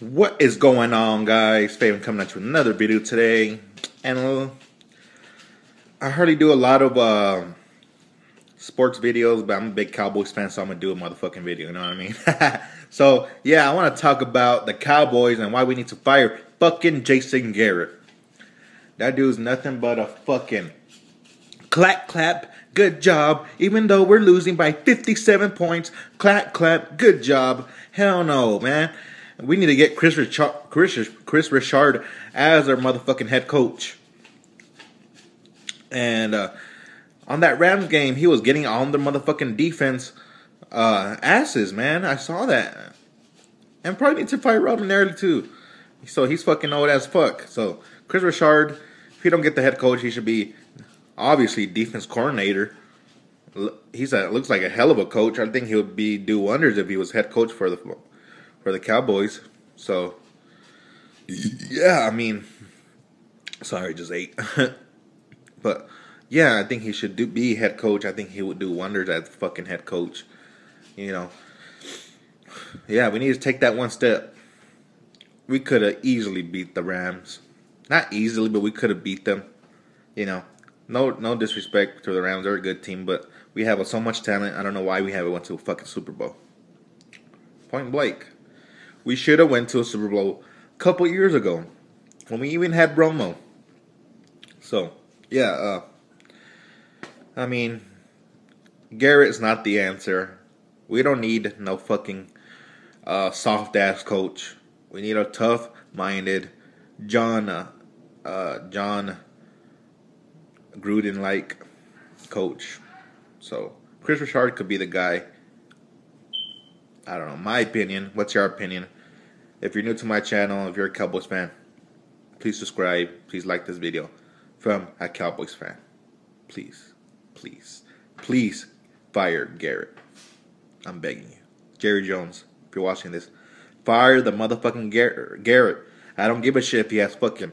What is going on, guys? Fabian coming at you with another video today, and uh, I hardly do a lot of uh, sports videos, but I'm a big Cowboys fan, so I'm gonna do a motherfucking video. You know what I mean? so yeah, I want to talk about the Cowboys and why we need to fire fucking Jason Garrett. That dude's nothing but a fucking clap clap. Good job. Even though we're losing by 57 points, clap clap. Good job. Hell no, man. We need to get Kris Richard, Kris, Kris Richard as our motherfucking head coach. And uh, on that Rams game, he was getting on the motherfucking defense uh, asses, man. I saw that. And probably need to fight Robin early too. So he's fucking old as fuck. So Kris Richard, if he don't get the head coach, he should be obviously defense coordinator. He's a looks like a hell of a coach. I think he would be do wonders if he was head coach for the for the Cowboys. So, yeah, I mean, sorry, just ate. but yeah, I think he should do be head coach. I think he would do wonders as fucking head coach. You know, yeah, we need to take that one step. We could have easily beat the Rams, not easily, but we could have beat them. You know, no no disrespect to the Rams; they're a good team, but we have so much talent. I don't know why we haven't went to a fucking Super Bowl. Point blank. We should have went to a Super Bowl a couple years ago when we even had Romo. So, yeah, uh, I mean, Garrett's not the answer. We don't need no fucking uh, soft ass coach. We need a tough minded John uh, uh, Jon Gruden like coach. So Kris Richard could be the guy I don't know, my opinion. What's your opinion? If you're new to my channel, if you're a Cowboys fan, please subscribe. Please like this video from a Cowboys fan. Please, please, please fire Garrett. I'm begging you. Jerry Jones, if you're watching this, fire the motherfucking Garrett. I don't give a shit if he has fucking,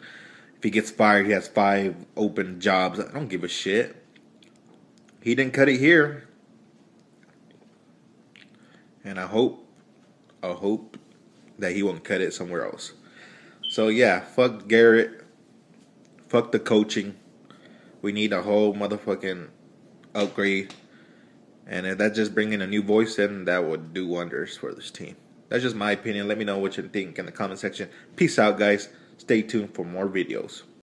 if he gets fired, he has five open jobs. I don't give a shit. He didn't cut it here. And I hope, I hope that he won't cut it somewhere else. So yeah, fuck Garrett. Fuck the coaching. We need a whole motherfucking upgrade. And if that's just bringing a new voice in, that would do wonders for this team. That's just my opinion. Let me know what you think in the comment section. Peace out, guys. Stay tuned for more videos.